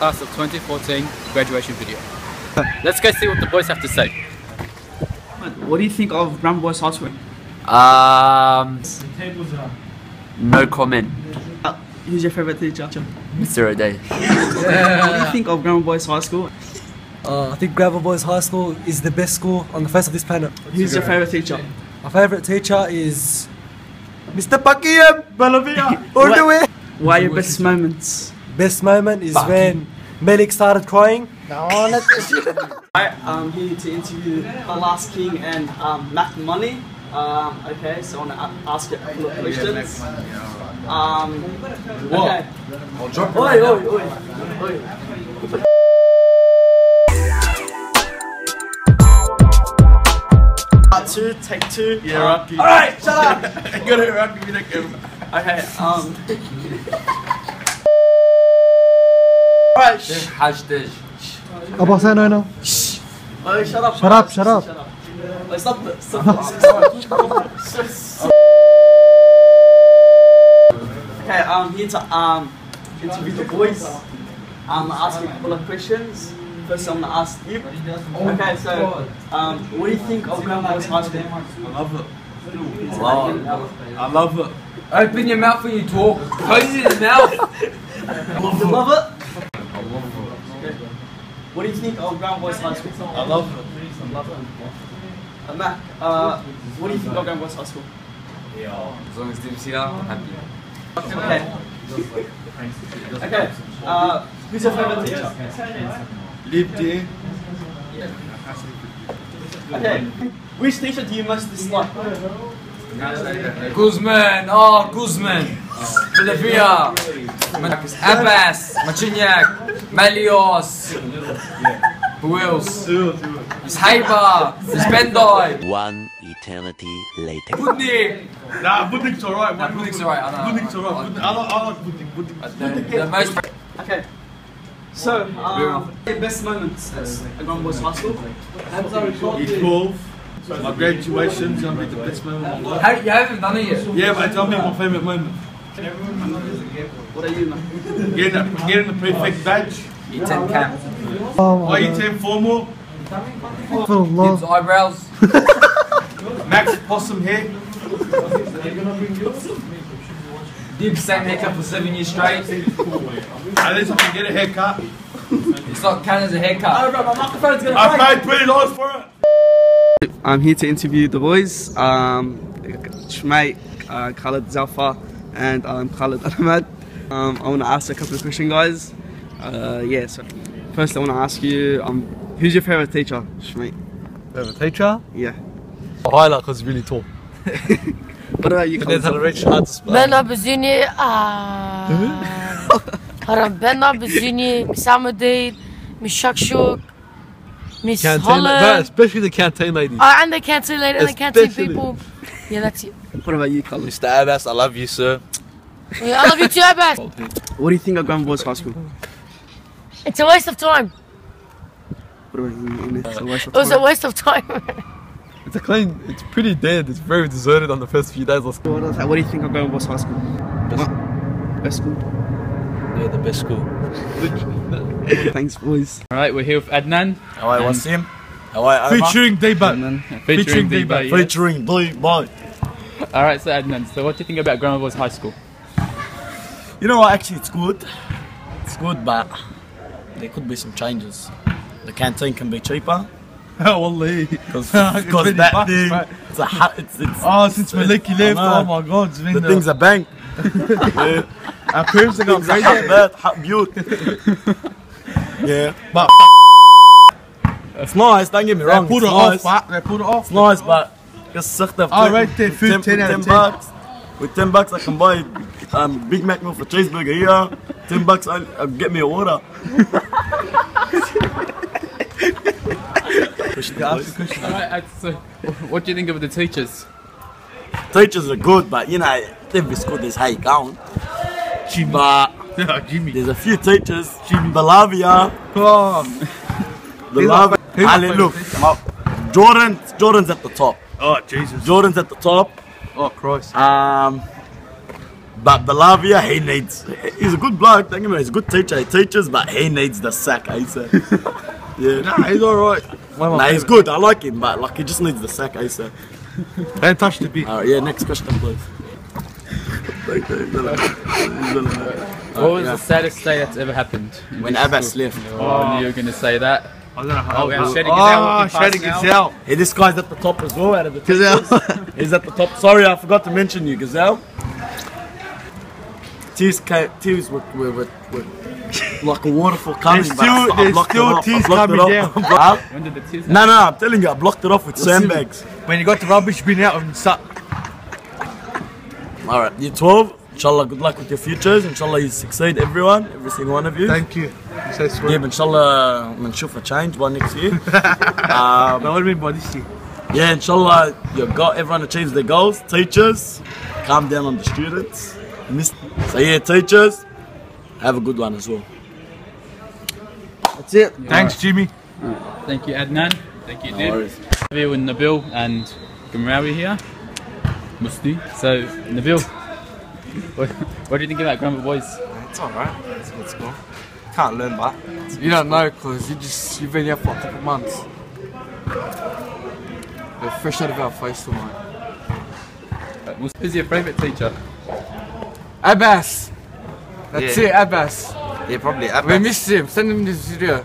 to the class of 2014 graduation video. Let's go see what the boys have to say. What do you think of Granville Boys High School? Um, no comment, Uh, who's your favourite teacher? Mr. O'Day. What do you think of Granville Boys High School? Uh, I think Granville Boys High School is the best school on the face of this planet. Who's your favourite teacher? My favourite teacher is Mr. Pakiyam Balavia. All the way. Why your best moments? Best moment is when Melik started crying. No, Alright, I'm here to interview the last king and um, Mac Money. Um, okay, so I want to ask you a couple of questions. Um, okay. Oi, oi, oi, oi. Part two, take two. Yeah, Rocky. Alright, shut up! Get it, Rocky, be like him. Okay, um. Alright, shh. Hashtag. Abang saya no no. Oh, shut up. Shut up, shut up. Shut up. Wait, stop it. Stop it. Stop it. okay, I'm here to um interview the boys. I'm gonna ask a couple of questions. First, I'm gonna ask you. Okay, so um, what do you think of Granville Boys High School? I love it. Wow. I love it. Open your mouth when you talk. Close your mouth. I love it? Okay. What do you think of Granville Boys High School? I love it. Uh, Mac, uh, what do you think of Granville Boys High School? As long as Tim's here, I'm happy. Okay. Okay. Uh, who's your favorite teacher? Live there. Okay. Which teacher do you most dislike? Guzman, oh Guzman, Bolivia, Abbas, Machinyak, Melios, who else? It's Haiba, it's Bendai, One eternity later. Budnik. Nah, Budnik's alright, Nah, man. Budnik's alright, I. Budnik's alright. Budnik- I like, I like Budnik. Budnik. The, the most Okay. So, um, your best moments at Granville Boys High School? He's 12. My graduation's gonna be the best moment of my life. You haven't done it yet. Yeah, but tell me my favourite moment. What are you, man? Getting, a, getting the prefect badge. E10 camp. Why you 10 formal? His eyebrows. Max possum hair. Did same haircut for seven years straight. At least I can get a haircut. It's not counted as a haircut. bro, my microphone's gonna I paid twenty dollars for it. I'm here to interview the boys. Um, Shmait, uh, Khalid Zalfa, and um, Khalid Ahmad. Um, I want to ask a couple of questions, guys. Uh, yeah, so first I want to ask you, um, who's your favorite teacher, Shmait? Favorite teacher? Yeah. Highlight because really tall. What about you, There's Khalid? a rich hard to spell. Ben Abuzini, Haram Ben Abuzini, Miss Amadeen, Miss Shakshuk, Miss Canteen, bro, Holland. especially the canteen ladies. Oh, and the canteen lady and the canteen people. Yeah, that's it. What about you, Khalid? Mr. Abbas, I love you, sir. Yeah, I love you too, Abbas. What do you think of Granville Boys High School? It's a waste of time. What about you? It's a waste of It was a waste of time. It's a clean, it's pretty dead. It's very deserted on the first few days of school. What, else? what do you think of Granville Boys High School? Best, best school. Yeah, the best school. Thanks, boys. Alright, we're here with Adnan. Alright, what's him? Alright, Featuring Daybat. Adnan featuring Deba. yes. Featuring Blue Boy. Alright, so Adnan, so what do you think about Granville Boys High School? You know what? Actually, it's good. It's good, but there could be some changes. The canteen can be cheaper Oh, wallahi. because that bucks, thing. right? It's a ha- it's, it's Oh, since Maliki left, oh my god, it's been the the thing's a bank. yeah. Our cribs are going Things are crazy. hot bad, hot yeah, but it's nice. Don't get me They wrong. put it's it nice. off, right? They put it off. It's nice, but just suck the. Oh, right there, food, with 10 out of 10. bucks. With ten bucks, I can buy um, Big Mac meal for cheeseburger here. Ten bucks, I'll, I'll get me a water. Alright, so what do you think of the teachers? Teachers are good, but you know, every school there's how you going. But Yeah, Jimmy. there's a few teachers, Balavia, Oh, Balavia. who's my Ali, favourite look, my- Jordan, Jordan's at the top. oh Jesus. Jordan's at the top. Oh Christ. Um, But Belavia, he needs. He's a good bloke. Don't get me. He's a good teacher. He teaches, but he needs the sack ASAP. yeah. Nah, he's alright. Nah, my he's good. I like him, but like he just needs the sack ASAP. favourite. Don't touch the beat. Alright, yeah. Next question, please. What was yeah. the saddest day that's ever happened? When this Abbas school? left. Oh, I knew you were going to say that. I don't know how. Oh, we have Shadi Gazelle ah, Oh, walking past Shadi now. Gazelle. Hey, this guy's at the top as well. Out of the Gazelle. teachers. He's at the top. Sorry, I forgot to mention you, Gazelle. Tears, came, tears were, were, were, were like a waterfall coming. There's but I- still- I there's blocked it still off. I tears blocked it coming off. down. When did the tears No, no, I'm telling you, I blocked it off with sandbags. When you got the rubbish bin out and start. All right, you're 12. Inshallah, good luck with your futures. Inshallah, you succeed, everyone, every single one of you. Thank you. You so sweet. Yeah, but inshallah, بنشوف a change by next year. um, Now, what do you mean by this year? yeah, inshallah, you got everyone achieves their goals. Teachers, calm down on the students. Miss- So yeah, teachers, have a good one as well. That's it. Thanks, Jimmy. Thank you, Adnan. Thank you, No dude. worries. Nabil and Nabil and Gamrawi here. Musti. So, Nabil, what, what do you think about Granville Boys? It's alright. It's a good school. Can't learn that. You don't know because you just you've been here for a couple months. We're fresh out of our face tonight. Uh, Who's your favourite teacher? Abbas. That's Yeah. it, Abbas. Yeah, probably Abbas. We Abbas. missed him. Send him this video.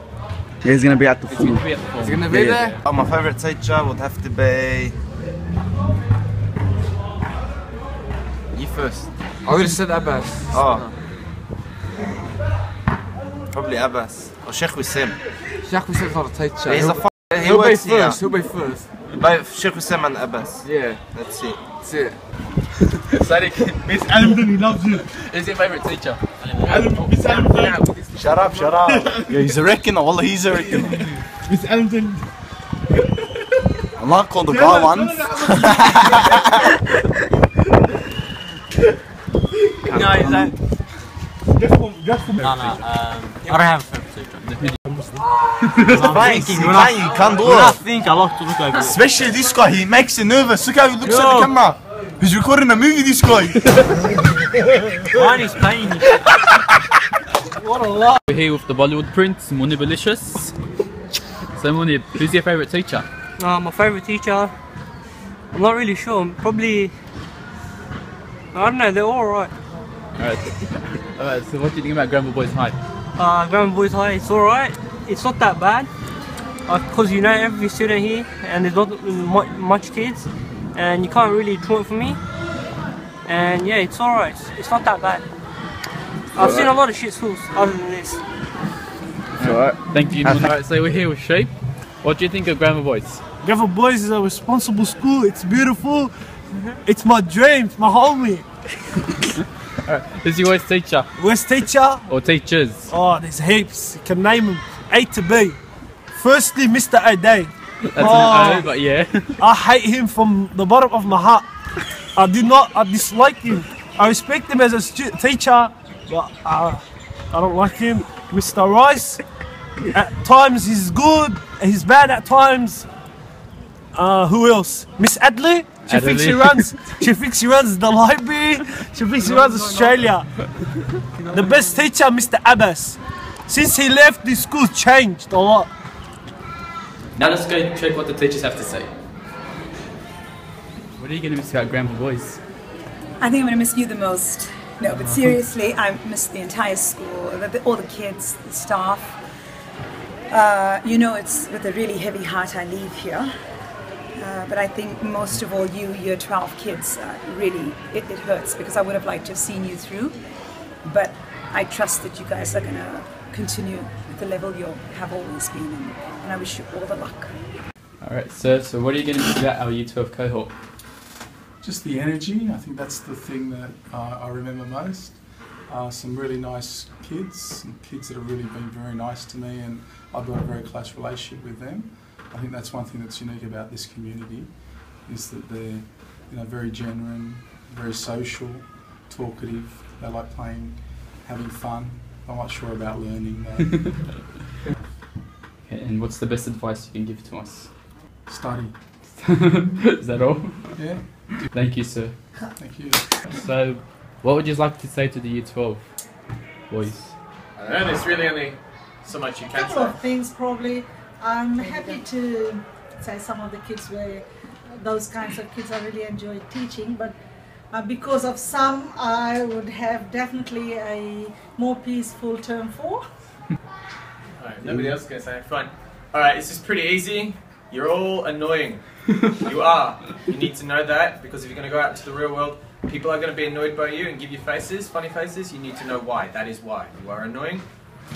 Yeah, he's gonna be at the He's going to be the He's gonna be there. Oh, my favorite teacher would have to be. You first. I would have said Abbas. Oh. Probably Abbas. Or Sheikh Wissam. Sheikh Hussain's not a teacher. He's a he'll, f- he he'll be works here. first. He'll be first. Both Sheikh Wissam and Abbas. Yeah, That's it. that's it. Sadiq, Miss Alamden, he loves you. who's your favourite teacher? Miss Alamden. Shut up, shut up. yeah, he's a reckoner. Wallah, he's a reckoner. Miss Alamden. I'm not called the guy once. No, is that? Just for, just for No, no. Um, I don't have a favorite teacher. Thinking, you can't, you can't do I it. think I like to look over. Especially this guy, he makes you nervous. Look how he looks at the camera. He's recording a movie, this guy. Mine is pain. We're here with the Bollywood Prince, Munib Alicious. So Munib, who's your favourite teacher? Uh, my favorite teacher, I'm not really sure. Probably, I don't know. They're all right. Alright. Alright, so what do you think about Granville Boys High? Uh, Granville Boys High, it's all right. It's not that bad because you know every student here, and there's not mu- much kids, and you can't really draw it for me. And yeah, it's all right. It's, it's not that bad. I've seen a lot of shit schools other than this. Alright. Thank you, Alright, so we're here with Sheep. What do you think of Granville Boys? Granville Boys is a responsible school. It's beautiful. It's my dream. It's my homie. Alright, who's your worst teacher? Worst teacher? Or teachers? Oh, there's heaps. You can name them A to B. Firstly, Mr. O'Day. That's an O, but yeah. I hate him from the bottom of my heart. I do not. I dislike him. I respect him as a teacher, but uh, I don't like him. Mr. Rice. At times he's good. He's bad at times. Uh, who else? Miss Adley. She thinks she runs. She thinks she runs the library. She thinks she runs Australia. The best teacher, Mr. Abbas. Since he left, the school changed a lot. Now let's go check what the teachers have to say. What are you going to miss about Granville Boys? I think I'm going to miss you the most. No, but seriously, I miss the entire school, the, the- all the kids, the staff. Uh, you know, it's with a really heavy heart I leave here. Uh, but I think most of all, you, year 12 kids, uh, really, it, it hurts because I would have liked to have seen you through. But I trust that you guys are going to continue at the level you have always been, and, and I wish you all the luck. Alright, sir, so what are you going to do about our Year 12 cohort? Just the energy. I think that's the thing that uh, I remember most. Uh, some really nice kids, some kids that have really been very nice to me, and I've got a very close relationship with them. I think that's one thing that's unique about this community, is that they're you know very genuine, very social, talkative. They like playing, having fun. I'm not sure about learning though. Okay, and what's the best advice you can give to us? Study. Is that all? Yeah. Thank you, sir. Thank you. So, What would you like to say to the Year 12 boys? I don't know, there's really only so much you can. A can couple say. of things probably. I'm happy to say some of the kids were those kinds of kids I really enjoy teaching, but uh, because of some, I would have definitely a more peaceful term four. Alright, nobody else is gonna say. Fine. Alright, this is pretty easy. You're all annoying. you are. You need to know that because if you're gonna go out into the real world, people are gonna be annoyed by you and give you faces, funny faces. You need to know why. That is why. You are annoying.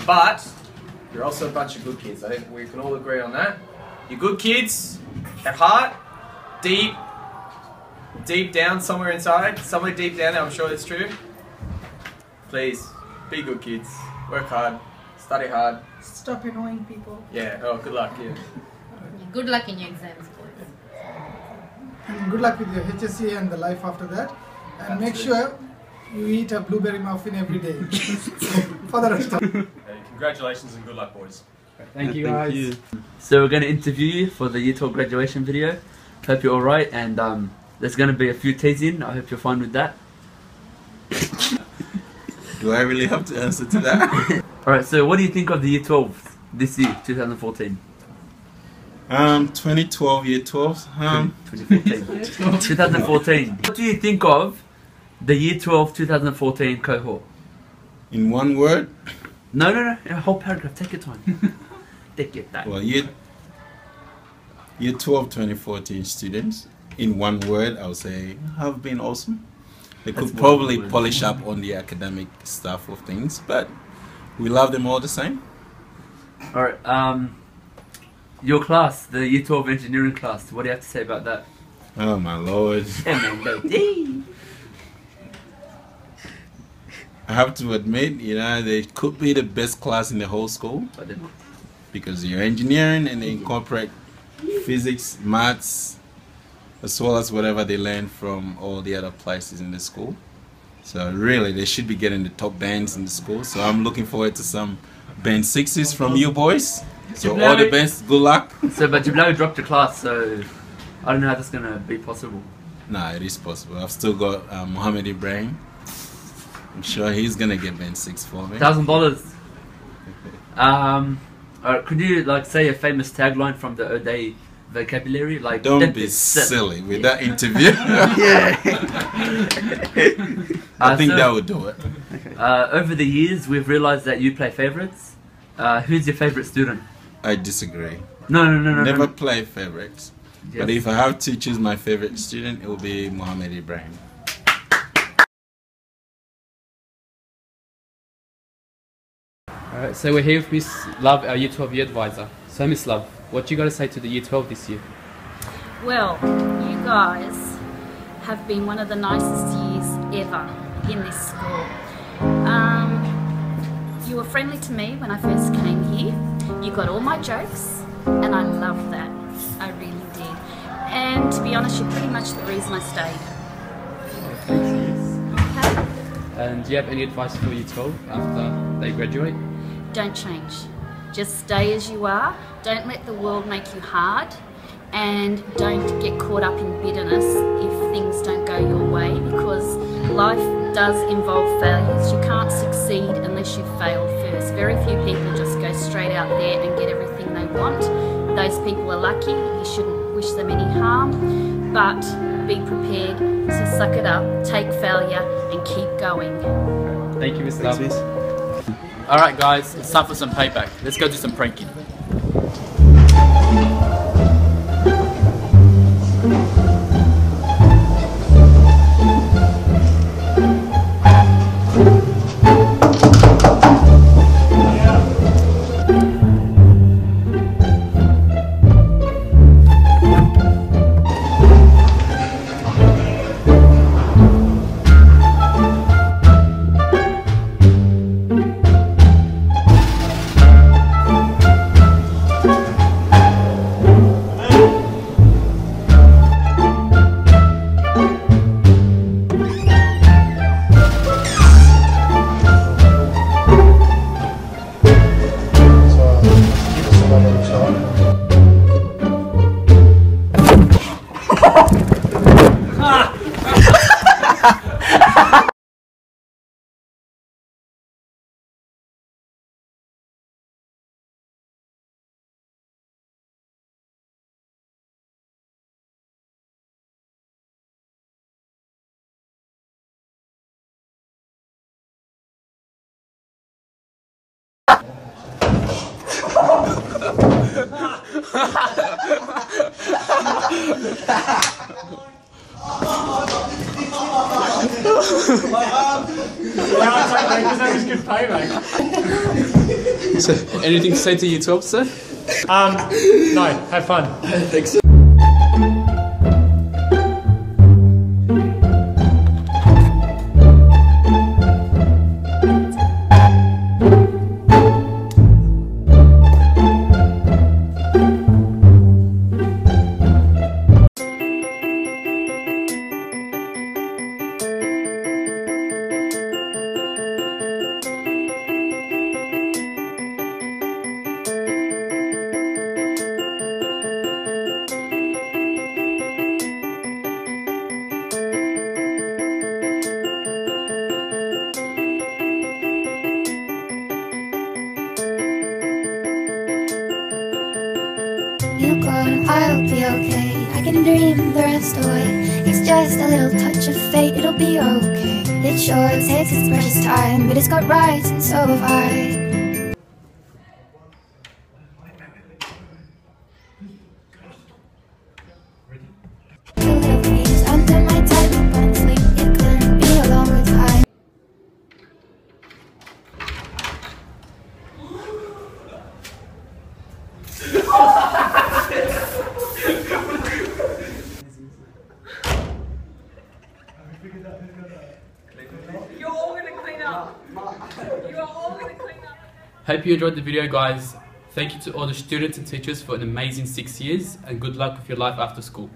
But you're also a bunch of good kids. I think we can all agree on that. You're good kids at heart, deep, deep down somewhere inside, somewhere deep down there, I'm sure it's true. Please, be good kids. Work hard, study hard. Stop annoying people. Yeah, oh, good luck, yeah. Good luck in your exams, boys. And good luck with your HSC and the life after that. And make sure you eat a blueberry muffin every day for the rest of Hey, congratulations and good luck, boys. Thank you guys. So we're going to interview you for the Year 12 graduation video. Hope you're alright and um, there's going to be a few teasing. I hope you're fine with that. Do I really have to answer to that? alright, so what do you think of the Year 12 this year, 2014? um, 2012, year 12. Um, 2014. 2014. What do you think of the Year 12 2014 cohort? In one word? No, no, no. A whole paragraph. Take your time. Take your time. Well, year, year 12, 2014 students, in one word, I would say have been awesome. They That's could more probably than one word. polish up on the academic stuff of things, but we love them all the same. Alright, um, your class, the Year 12 engineering class, what do you have to say about that? Oh my lord. Yeah, man, go. Dee. I have to admit, you know, they could be the best class in the whole school because you're engineering and they incorporate physics, maths, as well as whatever they learn from all the other places in the school. So really, they should be getting the top bands in the school. So I'm looking forward to some band sixes from you boys. So all the best. Good luck. So, but you've now dropped your class, so I don't know how that's gonna be possible. Nah, it is possible. I've still got uh, Mohammed Ibrahim. I'm sure he's gonna get band six for me. Thousand dollars. Um, alright, could you like say a famous tagline from the O'Day vocabulary? Like, Don't "That be is silly with that interview. yeah. I Uh, think so- that would do it. Uh, over the years, we've realized that you play favorites. Uh, who's your favorite student? I disagree. No, no, no, no. Never no. play favorites. Yes. But if I have to choose my favorite student, it will be Mohammed Ibrahim. Alright, so we're here with Miss Love, our Year 12 year advisor. So, Miss Love, what you got to say to the Year 12 this year? Well, you guys have been one of the nicest years ever in this school. Um, you were friendly to me when I first came here. You got all my jokes, and I loved that. I really did. And to be honest, you're pretty much the reason I stayed. And do you have any advice for Year 12 after they graduate? Don't change. Just stay as you are. Don't let the world make you hard. And don't get caught up in bitterness if things don't go your way because life does involve failures. You can't succeed unless you fail first. Very few people just go straight out there and get everything they want. Those people are lucky. You shouldn't wish them any harm. But be prepared to suck it up, take failure, and keep going. Thank you, Miss Love. Alright, guys, it's time for some payback. Let's go do some pranking. so, anything to say to you, 12, sir? Um, no, have fun. Thanks. Away. It's just a little touch of fate, it'll be okay. It sure takes its precious time, but it's got rights, and so have I. You're all gonna clean up. You are all gonna clean up. Hope you enjoyed the video, guys. Thank you to all the students and teachers for an amazing six years, and good luck with your life after school.